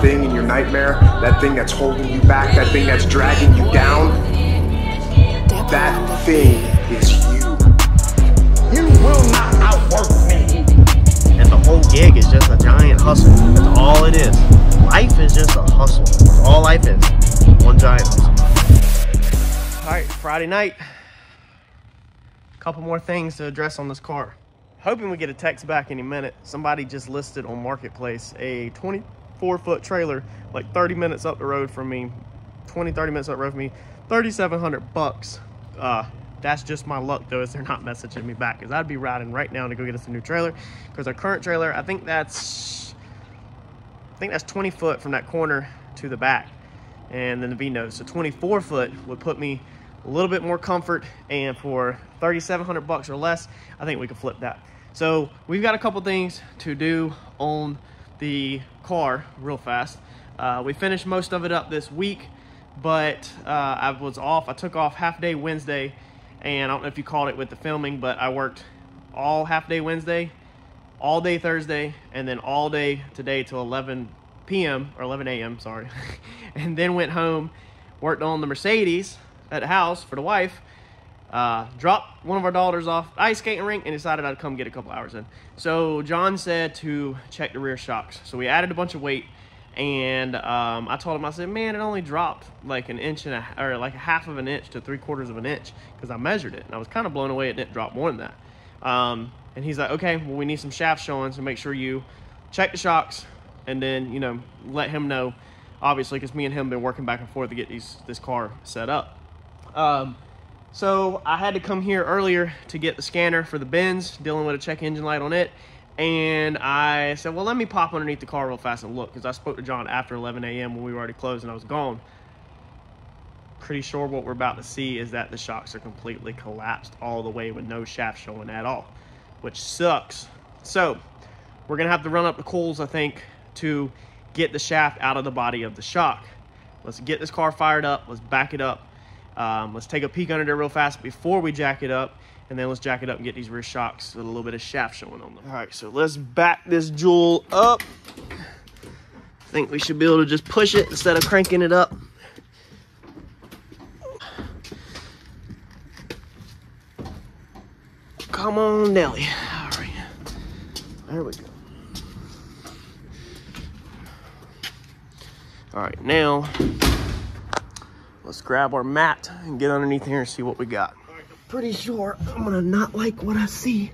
thing in your nightmare, that thing that's holding you back, that thing that's dragging you down, that thing is you. You will not outwork me. And the whole gig is just a giant hustle. That's all it is. Life is just a hustle. That's all life is. One giant hustle. All right, Friday night. A Couple more things to address on this car. Hoping we get a text back any minute. Somebody just listed on Marketplace a 24 foot trailer, like 30 minutes up the road from me, 20, 30 minutes up the road from me, 3,700 bucks. Uh, that's just my luck though, is they're not messaging me back because I'd be riding right now to go get us a new trailer because our current trailer, I think that's, I think that's 20 foot from that corner to the back and then the V-nose. So 24 foot would put me a little bit more comfort and for 3,700 bucks or less, I think we could flip that. So we've got a couple things to do on the car real fast. Uh, we finished most of it up this week, but uh, I was off. I took off half day Wednesday, and I don't know if you called it with the filming, but I worked all half day Wednesday, all day Thursday, and then all day today till 11 p.m. or 11 a.m. Sorry, and then went home, worked on the Mercedes at the house for the wife, uh, dropped one of our daughters off ice skating rink and decided I'd come get a couple hours in. So John said to check the rear shocks. So we added a bunch of weight and um, I told him, I said, man, it only dropped like an inch and a, or like a half of an inch to three quarters of an inch because I measured it and I was kind of blown away it didn't drop more than that. Um, and he's like, okay, well, we need some shaft showing, so make sure you check the shocks and then, you know, let him know, obviously, because me and him been working back and forth to get these this car set up. Um, so I had to come here earlier to get the scanner for the bins, dealing with a check engine light on it. And I said, well, let me pop underneath the car real fast and look, because I spoke to John after 11 a.m. when we were already closed and I was gone. Pretty sure what we're about to see is that the shocks are completely collapsed all the way with no shaft showing at all, which sucks. So we're gonna have to run up the coils, I think, to get the shaft out of the body of the shock. Let's get this car fired up. Let's back it up um, let's take a peek under there real fast before we jack it up, and then let's jack it up and get these rear shocks with a little bit of shaft showing on them. All right, so let's back this jewel up. I think we should be able to just push it instead of cranking it up. Come on, Nelly. All right, there we go. All right, now Let's grab our mat and get underneath here and see what we got. Pretty sure I'm gonna not like what I see.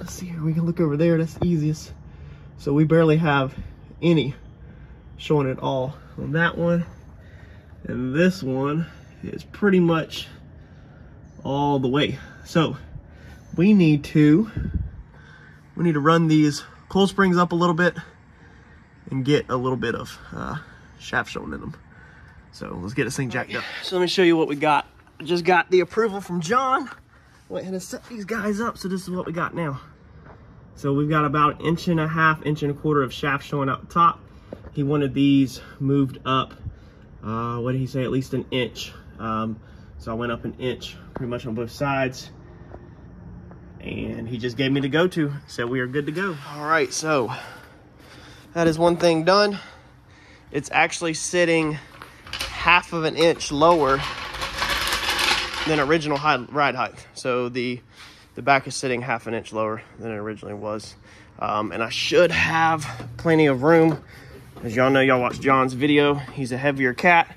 Let's see here, we can look over there, that's the easiest. So we barely have any showing it all on that one. And this one is pretty much all the way. So we need to, we need to run these coil springs up a little bit and get a little bit of uh, shaft showing in them. So let's get this thing jacked up. So let me show you what we got. I just got the approval from John. Went ahead and set these guys up. So this is what we got now. So we've got about an inch and a half, inch and a quarter of shaft showing the top. He wanted these moved up, uh, what did he say, at least an inch. Um, so I went up an inch pretty much on both sides. And he just gave me the go-to, said we are good to go. All right, so that is one thing done. It's actually sitting half of an inch lower than original high, ride height. So the, the back is sitting half an inch lower than it originally was. Um, and I should have plenty of room. As y'all know, y'all watched John's video. He's a heavier cat.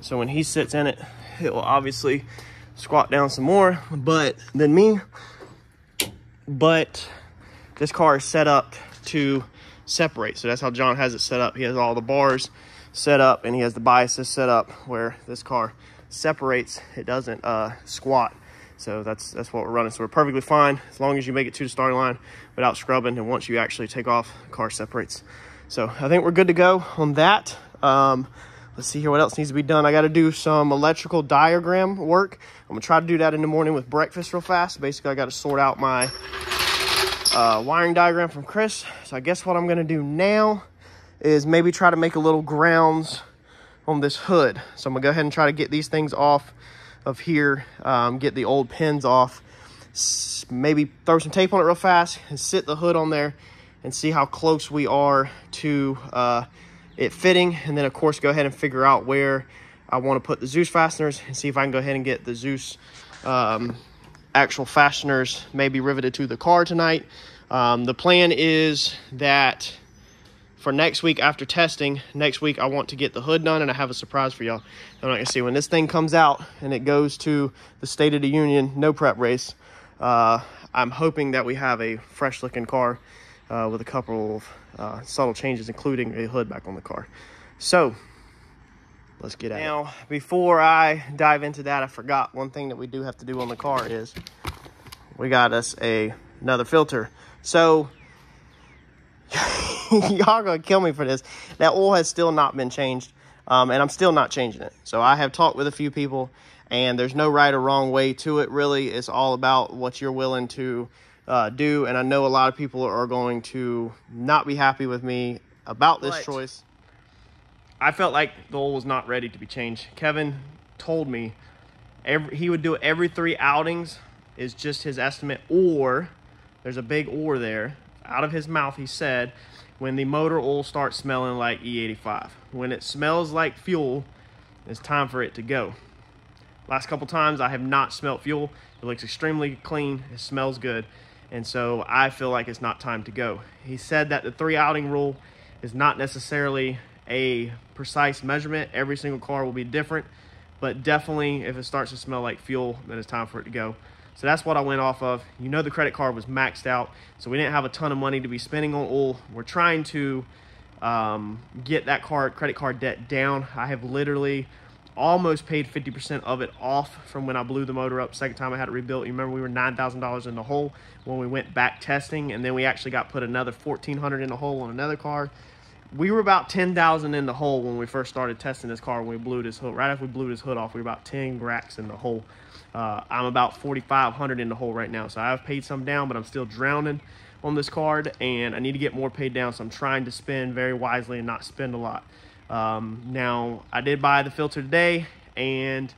So when he sits in it, it will obviously squat down some more but than me. But this car is set up to separate. So that's how John has it set up. He has all the bars set up and he has the biases set up where this car separates. It doesn't uh, squat. So that's that's what we're running. So we're perfectly fine as long as you make it to the starting line without scrubbing. And once you actually take off, the car separates. So I think we're good to go on that. Um, let's see here what else needs to be done. I got to do some electrical diagram work. I'm gonna try to do that in the morning with breakfast real fast. Basically, I got to sort out my uh, wiring diagram from Chris. So I guess what I'm gonna do now is maybe try to make a little grounds on this hood. So I'm gonna go ahead and try to get these things off of here, um, get the old pins off, maybe throw some tape on it real fast and sit the hood on there and see how close we are to uh, it fitting. And then of course, go ahead and figure out where I want to put the Dzus fasteners and see if I can go ahead and get the Dzus um, actual fasteners maybe riveted to the car tonight. Um, the plan is that for next week after testing, next week I want to get the hood done and I have a surprise for y'all. I'm not gonna see when this thing comes out and it goes to the State of the Union no prep race. Uh, I'm hoping that we have a fresh looking car uh, with a couple of uh, subtle changes, including a hood back on the car. So let's get out. Now, before I dive into that, I forgot one thing that we do have to do on the car is we got us a another filter. So y'all gonna kill me for this. That oil has still not been changed, um, and I'm still not changing it. So I have talked with a few people, and there's no right or wrong way to it. Really, it's all about what you're willing to uh, do. And I know a lot of people are going to not be happy with me about this but choice. I felt like the oil was not ready to be changed. Kevin told me every, he would do it every three outings is just his estimate, or there's a big or there. Out of his mouth, he said when the motor oil starts smelling like E85. When it smells like fuel, it's time for it to go. Last couple times I have not smelt fuel. It looks extremely clean. It smells good. And so I feel like it's not time to go. He said that the three outing rule is not necessarily a precise measurement. Every single car will be different, but definitely if it starts to smell like fuel, then it's time for it to go. So that's what I went off of. You know the credit card was maxed out, so we didn't have a ton of money to be spending on oil. We're trying to um, get that card credit card debt down. I have literally almost paid 50% of it off from when I blew the motor up. Second time I had it rebuilt. You remember we were $9,000 in the hole when we went back testing, and then we actually got put another 1400 in the hole on another car. We were about 10,000 in the hole when we first started testing this car when we blew this hood. Right after we blew this hood off, we were about 10 racks in the hole. Uh, I'm about 4,500 in the hole right now. So I've paid some down, but I'm still drowning on this card and I need to get more paid down. So I'm trying to spend very wisely and not spend a lot. Um, now I did buy the filter today and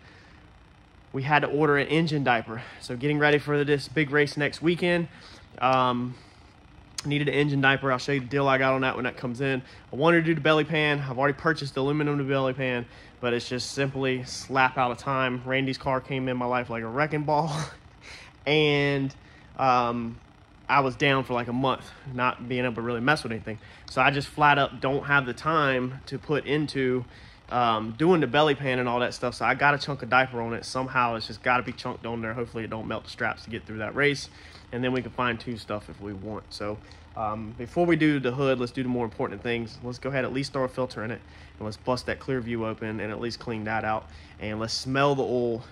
we had to order an engine diaper. So getting ready for this big race next weekend. Um, needed an engine diaper. I'll show you the deal I got on that when that comes in. I wanted to do the belly pan. I've already purchased the aluminum to belly pan but it's just simply slap out of time. Randy's car came in my life like a wrecking ball, and um, I was down for like a month, not being able to really mess with anything. So I just flat up don't have the time to put into um, doing the belly pan and all that stuff. So I got a chunk of diaper on it. Somehow it's just got to be chunked on there. Hopefully it don't melt the straps to get through that race. And then we can fine tune stuff if we want. So um, before we do the hood, let's do the more important things. Let's go ahead at least throw a filter in it and let's bust that clear view open and at least clean that out. And let's smell the oil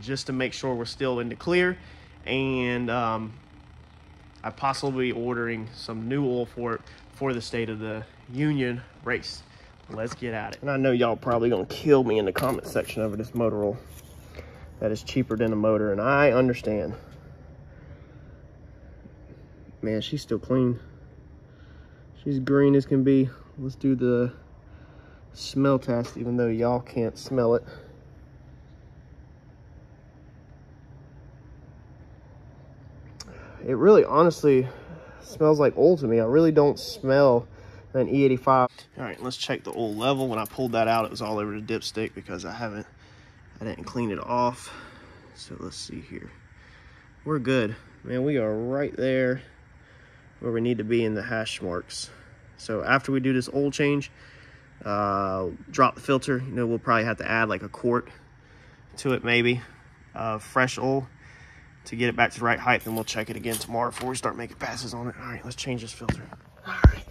just to make sure we're still in the clear. And um, I possibly ordering some new oil for it for the State of the Union race. Let's get at it. And I know y'all probably gonna kill me in the comment section over this motor oil that is cheaper than a motor, and I understand. Man, she's still clean. She's green as can be. Let's do the smell test, even though y'all can't smell it. It really, honestly, smells like oil to me. I really don't smell an E85. All right, let's check the oil level. When I pulled that out, it was all over the dipstick because I haven't, I didn't clean it off. So let's see here. We're good. Man, we are right there where we need to be in the hash marks. So after we do this oil change, uh, drop the filter, you know, we'll probably have to add like a quart to it maybe, fresh oil to get it back to the right height. Then we'll check it again tomorrow before we start making passes on it. All right, let's change this filter. All right.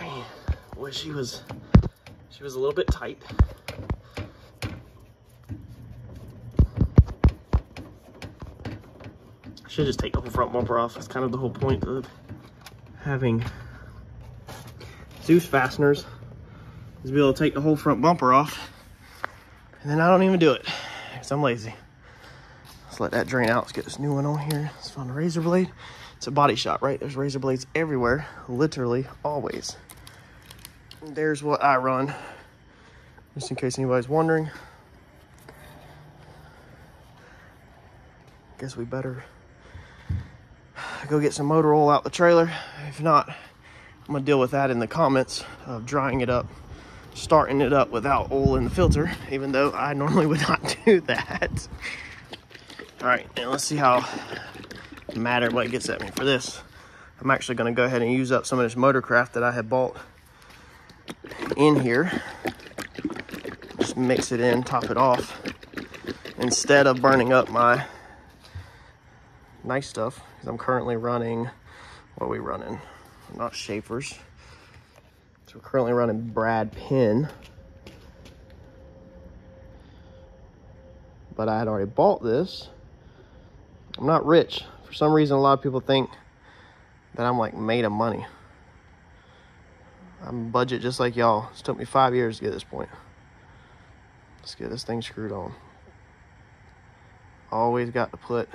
Man, boy, she was, she was a little bit tight. Should just take the whole front bumper off. That's kind of the whole point of having Dzus fasteners is be able to take the whole front bumper off. And then I don't even do it because I'm lazy. Let's let that drain out. Let's get this new one on here. Let's find a razor blade. It's a body shop, right? There's razor blades everywhere, literally always. And there's what I run, just in case anybody's wondering. Guess we better go get some motor oil out the trailer. If not, I'm gonna deal with that in the comments of drying it up, starting it up without oil in the filter, even though I normally would not do that. All right, now let's see how matter what gets at me for this. I'm actually gonna go ahead and use up some of this Motorcraft that I had bought in here. Just mix it in, top it off, instead of burning up my nice stuff, because I'm currently running, what are we running? Not Schaeffer's. So we're currently running Brad Penn. But I had already bought this. I'm not rich. For some reason, a lot of people think that I'm like made of money. I'm budget just like y'all. It took me five years to get this point. Let's get this thing screwed on. Always got to put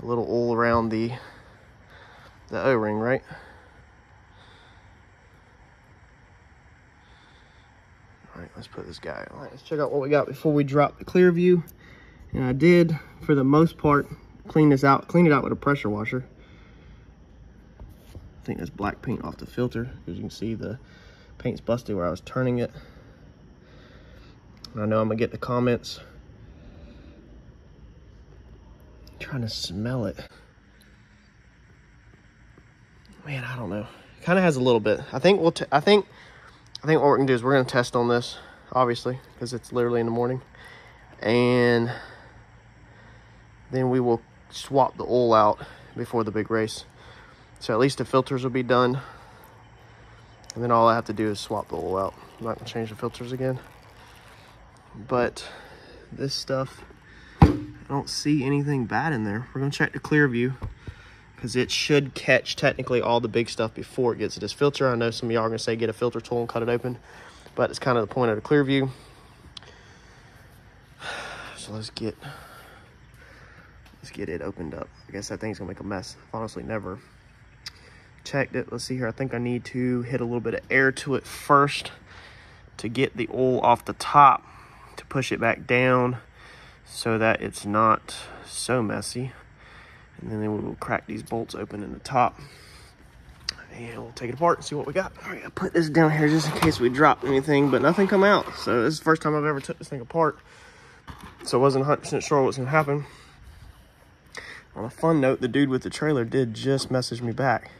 a little oil around the the O-ring, right? All right, let's put this guy. All right, let's check out what we got before we drop the clear view. And I did, for the most part, clean this out, clean it out with a pressure washer. I think that's black paint off the filter, as you can see the paint's busted where I was turning it. And I know I'm gonna get the comments. I'm trying to smell it. Man, I don't know. Kind of has a little bit. I think we'll. I think. I think what we're gonna do is we're gonna test on this, obviously, because it's literally in the morning, and then we will swap the oil out before the big race. So at least the filters will be done, and then all I have to do is swap the oil out. I'm not gonna change the filters again, but this stuff, I don't see anything bad in there. We're gonna check the clear view because it should catch technically all the big stuff before it gets to this filter. I know some of y'all are gonna say get a filter tool and cut it open, but it's kind of the point of the clear view. So let's get let's get it opened up. I guess that thing's gonna make a mess. Honestly never checked it. Let's see here. I think I need to hit a little bit of air to it first to get the oil off the top to push it back down so that it's not so messy. And then we will crack these bolts open in the top. And we'll take it apart and see what we got. All right, I put this down here just in case we drop anything, but nothing come out. So this is the first time I've ever took this thing apart. So I wasn't 100% sure what's gonna happen. On a fun note, the dude with the trailer did just message me back.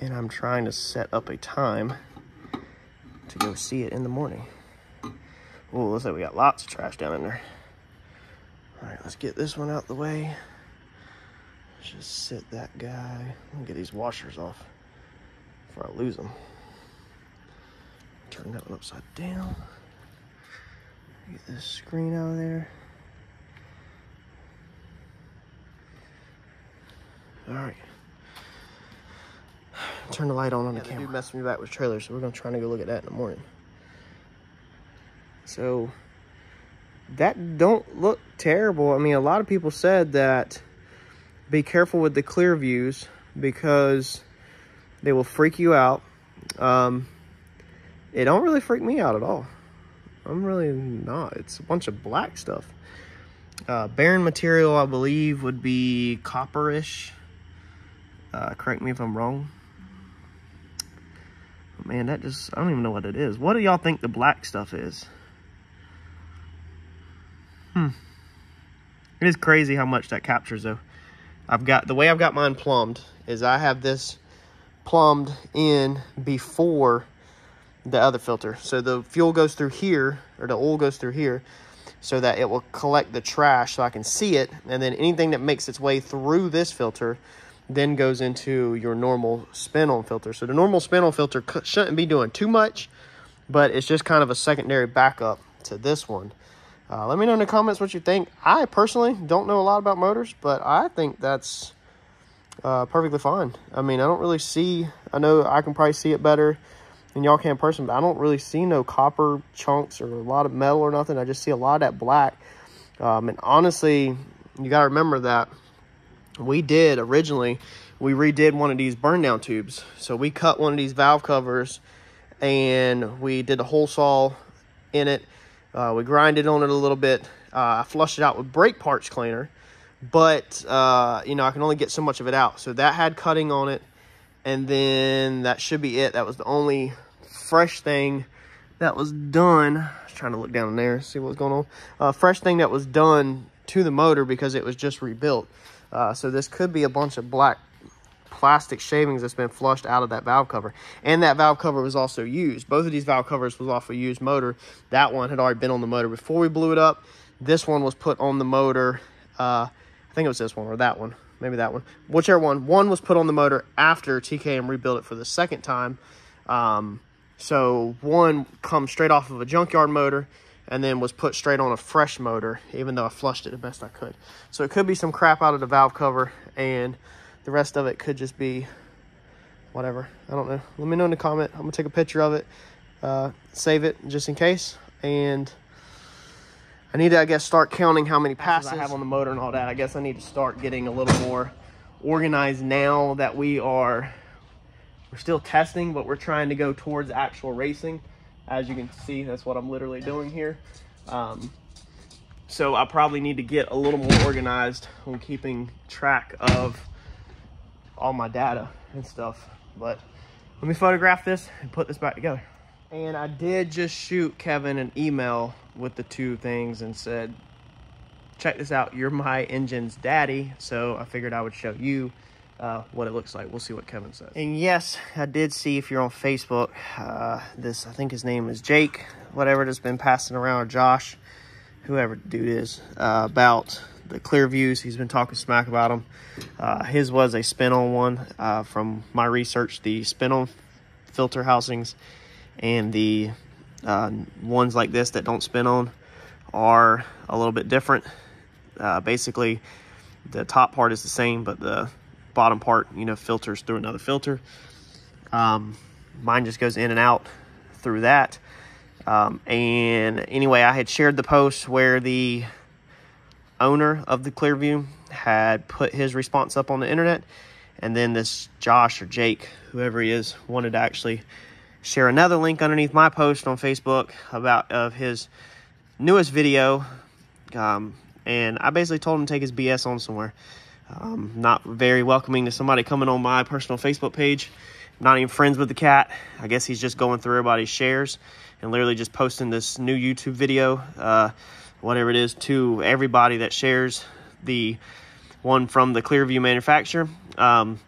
And I'm trying to set up a time to go see it in the morning. Oh, looks like we got lots of trash down in there. All right, let's get this one out the way. Just sit that guy. Let me get these washers off before I lose them. Turn that one upside down. Get this screen out of there. All right. Turn the light on on the camera. Dude messed me back with trailers, so we're gonna try to go look at that in the morning. So that don't look terrible. I mean, a lot of people said that be careful with the clear views because they will freak you out. Um, it don't really freak me out at all. I'm really not. It's a bunch of black stuff. Uh, bearing material, I believe, would be copperish. Uh, correct me if I'm wrong. man, that just, I don't even know what it is. What do y'all think the black stuff is? Hmm. It is crazy how much that captures, though. I've got, the way I've got mine plumbed is I have this plumbed in before the other filter. So the fuel goes through here, or the oil goes through here, so that it will collect the trash so I can see it. And then anything that makes its way through this filter then goes into your normal spin-on filter. So the normal spin-on filter shouldn't be doing too much, but it's just kind of a secondary backup to this one. Uh, let me know in the comments what you think. I personally don't know a lot about motors, but I think that's uh, perfectly fine. I mean, I don't really see, I know I can probably see it better than y'all can in person, but I don't really see no copper chunks or a lot of metal or nothing. I just see a lot of that black. Um, and honestly, you got to remember that we did originally, we redid one of these burn down tubes. So we cut one of these valve covers and we did a hole saw in it uh, we grinded on it a little bit. Uh, I flushed it out with brake parts cleaner, but uh, you know I can only get so much of it out. So that had cutting on it, and then that should be it. That was the only fresh thing that was done. I was trying to look down in there, see what was going on. Uh, fresh thing that was done to the motor because it was just rebuilt. Uh, so this could be a bunch of black plastic shavings that's been flushed out of that valve cover. And that valve cover was also used. Both of these valve covers was off a used motor. That one had already been on the motor before we blew it up. This one was put on the motor. Uh, I think it was this one or that one. Maybe that one. Whichever one. One was put on the motor after TKM rebuilt it for the second time. Um, so one comes straight off of a junkyard motor and then was put straight on a fresh motor, even though I flushed it the best I could. So it could be some crap out of the valve cover and the rest of it could just be whatever. I don't know. Let me know in the comment. I'm gonna take a picture of it, uh, save it just in case. And I need to, I guess, start counting how many passes I have on the motor and all that. I guess I need to start getting a little more organized now that we are we're still testing, but we're trying to go towards actual racing. As you can see, that's what I'm literally doing here. Um, so I probably need to get a little more organized on keeping track of all my data and stuff. But let me photograph this and put this back together. And I did just shoot Kevin an email with the two things and said, check this out, you're my engine's daddy. So I figured I would show you uh, what it looks like. We'll see what Kevin says. And yes, I did see if you're on Facebook, uh, this, I think his name is Jake, whatever that's been passing around, or Josh, whoever dude is, uh, about the clear views. He's been talking smack about them. Uh, his was a spin-on one uh, from my research. The spin-on filter housings and the uh, ones like this that don't spin on are a little bit different. basically, the top part is the same, but the bottom part, you know, filters through another filter. Um, mine just goes in and out through that. Um, and anyway, I had shared the post where the owner of the Clearview had put his response up on the internet. And then this Josh or Jake, whoever he is, wanted to actually share another link underneath my post on Facebook about of his newest video. Um, and I basically told him to take his BS on somewhere. Um, not very welcoming to somebody coming on my personal Facebook page. Not even friends with the cat. I guess he's just going through everybody's shares and literally just posting this new YouTube video, uh, whatever it is, to everybody that shares the one from the Clearview manufacturer. Um,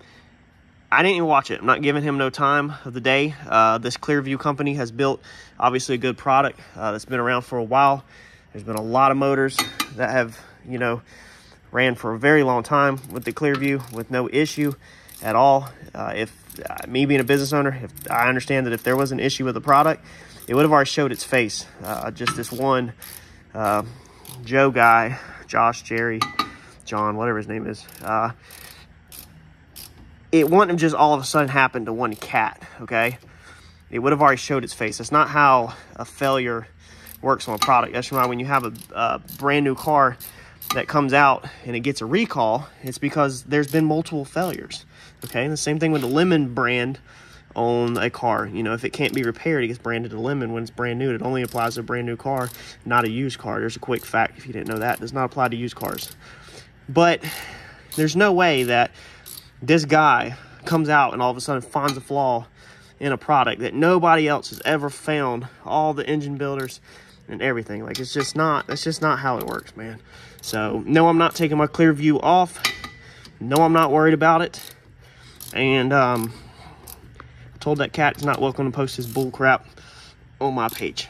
I didn't even watch it. I'm not giving him no time of the day. Uh, this Clearview company has built obviously a good product uh, that's been around for a while. There's been a lot of motors that have, you know, ran for a very long time with the Clearview with no issue at all. Uh, if uh, me being a business owner, if I understand that if there was an issue with the product, it would have already showed its face. Uh, just this one uh, Joe guy, Josh, Jerry, John, whatever his name is. Uh, it wouldn't have just all of a sudden happened to one cat, okay? It would have already showed its face. That's not how a failure works on a product. That's why when you have a, a brand new car, that comes out and it gets a recall, it's because there's been multiple failures. Okay, and the same thing with the Lemon brand on a car. You know, if it can't be repaired, it gets branded a Lemon when it's brand new. It only applies to a brand new car, not a used car. There's a quick fact if you didn't know that. It does not apply to used cars. But there's no way that this guy comes out and all of a sudden finds a flaw in a product that nobody else has ever found. All the engine builders and everything. Like, it's just not, that's just not how it works, man. So, no, I'm not taking my clear view off. No, I'm not worried about it. And, um, told that cat he's not welcome to post his bull crap on my page.